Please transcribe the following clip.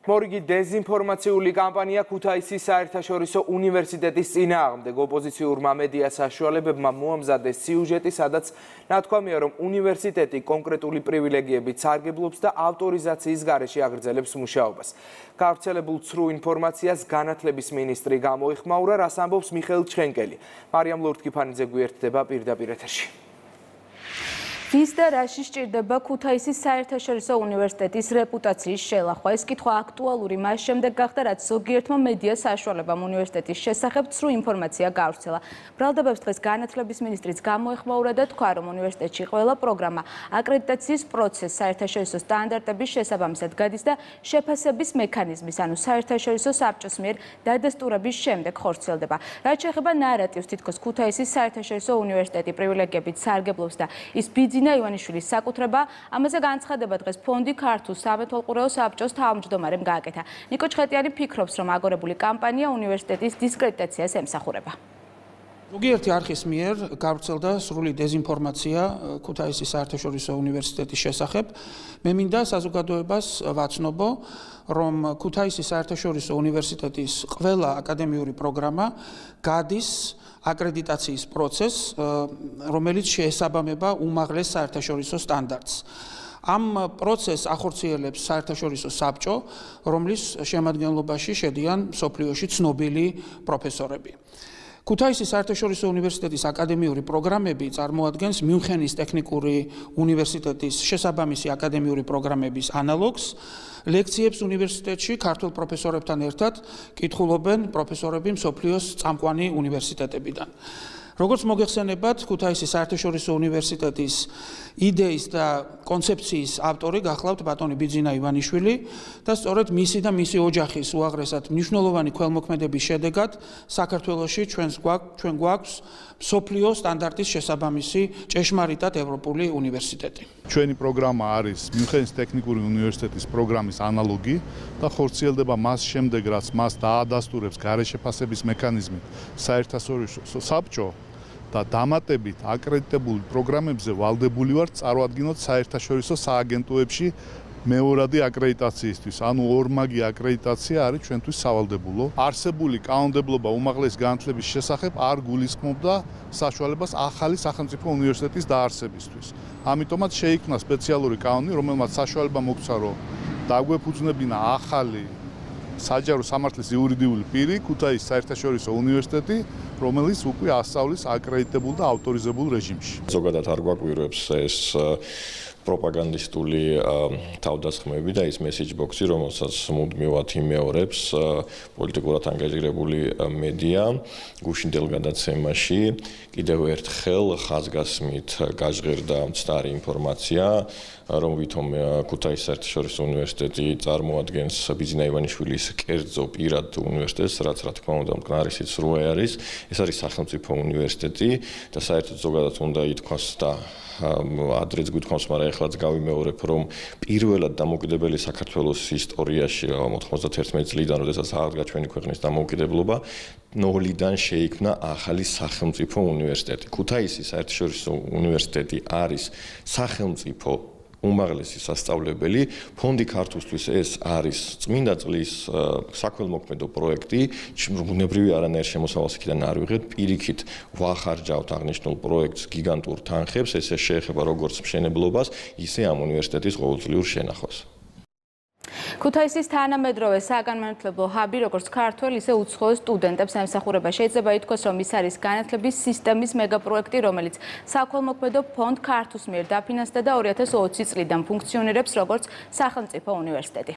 მორიგი დეზინფორმაციული კამპანია ქუთაისის საერთაშორისო უნივერსიტეტის წინააღმდეგ ოპოზიციურმა მედია საშუალებებმა მოამზადეს სიუჟეტი, სადაც ნათქვამია, რომ უნივერსიტეტი კონკრეტული პრივილეგიებით სარგებლობს და ავტორიზაციის გარეშე აგრძელებს მუშაობას. გავრცელებულ ცრუ ინფორმაციას განათლების მინისტრი გამოიხმაურა, რას ამბობს მიხეილ ჩხენკელი. მარიამ ლურთკიფანიძე გვერდდება პირდაპირ ეთერში. ვის და რაში სჭირდება ქუთაისის საერთაშორისო უნივერსიტეტის რეპუტაციის შელახვა? ეს კითხვა აქტუალური მას შემდეგ გახდა, რაც ზოგიერთმა მედია საშუალებამ უნივერსიტეტის შესახებ ცრუ ინფორმაცია გავრცელა. ბრალდებებს დღეს განათლების მინისტრიც გამოეხმაურა და თქვა, რომ უნივერსიტეტში ყველა პროგრამა აკრედიტაციის პროცესს საერთაშორისო სტანდარტების შესაბამისად გადის და შეფასების მექანიზმის, ანუ საერთაშორისო საბჭოს მიერ დადასტურების შემდეგ ხორციელდება. რაც შეეხება ნარატივს, თითქოს ქუთაისის საერთაშორისო უნივერსიტეტი პრივილეგიებით სარგებლობს და ის ბიძი ძინა ივანიშვილის საკუთრება. ამაზე განცხადება დღეს ფონდი ქართულ სამეთვალყურეო საბჭოს თავმჯდომარემ გააკეთა. ნიკო ჩხეტიანი ფიქრობს, რომ აგორებული კამპანია უნივერსიტეტის დისკრედიტაციას ემსახურება. ზოგიერთი არქის მიერ გავრცელდა სრული დეზინფორმაცია ქუთაისის საერთაშორისო უნივერსიტეტის შესახებ. მე მინდა საზოგადოებას ვაცნობო, რომ ქუთაისის საერთაშორისო უნივერსიტეტის ყველა აკადემიური პროგრამა გადის აკრედიტაციის პროცესს, რომელიც შეესაბამება უმაღლეს საერთაშორისო სტანდარტს. ამ პროცესს ახორციელებს საერთაშორისო საბჭო, რომლის შემადგენლობაში შედიან სოფლიოში ცნობილი პროფესორები. ქუთაისის საერთაშორისო უნივერსიტეტის აკადემიური პროგრამები წარმოადგენს მიუნხენის ტექნიკური უნივერსიტეტის შესაბამისი აკადემიური პროგრამების ანალოგს. ლექციებს უნივერსიტეტში ქართულ პროფესორებთან ერთად კითხულობენ პროფესორები მსოფლიოს წამყვანი უნივერსიტეტებიდან. როგორც მოგეხსენებათ, ქუთაისის საერთაშორისო უნივერსიტეტის იდეის და კონცეფციის ავტორი გახლავთ ბატონი ბიძინა ივანიშვილი და სწორედ მისი და მისი ოჯახის უაღრესად მნიშვნელოვანი ქველმოქმედების შედეგად საქართველოსი ჩვენს ჩვენ გვაქვს სოფლიო სტანდარტის შესაბამისი ჭეშმარიტად ევროპული უნივერსიტეტი. ჩვენი პროგრამა არის მიუნხენის ტექნიკური უნივერსიტეტის პროგრამის ანალოგი და ხორციელდება მას შემდეგ, რაც მას დაადასტურებს გარეშეფასების მექანიზმი საერთაშორისო საბჭო და დამატებით აკრედიტებული პროგრამებზე ვალდებული ვარ წარმოადგინოთ საერთაშორისო სააგენტოებში მეორადი აკრედიტაციისთვის, ანუ ორმაგი აკრედიტაცია არის ჩვენთვის სავალდებულო. არსებული კანონმდებლობა უმაღლეს განათლების შესახებ არ გულისხმობდა საშუალებას ახალი სახელმწიფო უნივერსიტეტის დაარსებისთვის. ამიტომაც შეიქმნა სპეციალური კანონი, რომელმაც საშუალება მოგცა, რომ დაგვეფუძნებინა ახალი საჯარო სამართლის იურიდიული პირი ქუთაისის საერთაშორისო უნივერსიტეტი, რომელიც უკვე ასწავლის აკრედიტებულ და ავტორიზებულ რეჟიმში. ზოგადად არ გვაკვირვებს ეს პროპაგანდისტული თავდასხმები და ის message box-ი, რომელსაც მუდმივად იმეორებს პოლიტიკურად ანგაჟირებული მედია გუშინდელ გადაცემაში, კიდევ ერთხელ ხაზგასმით გაჟღერდა მცდარი ინფორმაცია, რომ ვითომ ქუთაისის საერთაშორისო უნივერსიტეტი წარმოადგენს ბიზნა ივანიშვილის კერძო პირად უნივერსიტეტს, რაც რა თქმა უნდა მკნარი სიცრუე არის. ეს არის სახელმწიფო უნივერსიტეტი და საერთოდ ზოგადად უნდა ითქვას და ადრეც გვითხოვს, მაგრამ ეხლაც გავიმეორებ, რომ პირველად დამოუკიდებელი საქართველოს ისტორიაში 91 წლიდან, როდესაც აღდგა ჩვენი ქვეყნის დამოუკიდებლობა, ნოლიდან შეიქმნა ახალი სახელმწიფო უნივერსიტეტი. ქუთაისის საერთაშორისო უნივერსიტეტი არის სახელმწიფო უმაღლესი სასწავლებელი. ფონდი ქართულთვის ეს არის წმინდა წლის საქველმოქმედო პროექტი. ბუნებრივი არანაირ შემოსავალს იქიდან არ ვიღეთ პირიქით ვახარჯავთ აღნიშნულ პროექტს გიგანტურ თანხებს. ესე შეეხება როგორც მშენებლობას ისე ამ უნივერსიტეტის ყოველწლიურ შენახვას ქუთაისის თანამედროვე საგანმანათლებლო ჰაბი როგორც ქართველ ისე უცხოელ სტუდენტებს ემსახურება. შეიძლება ითქვას, რომ ის არის განათლების სისტემის მეგაპროექტი, რომელიც საქველმოქმედო ფონდ ქართუს მიერ დაფინანსდა და 2020 წლიდან ფუნქციონირებს როგორც სახელმწიფო უნივერსიტეტი.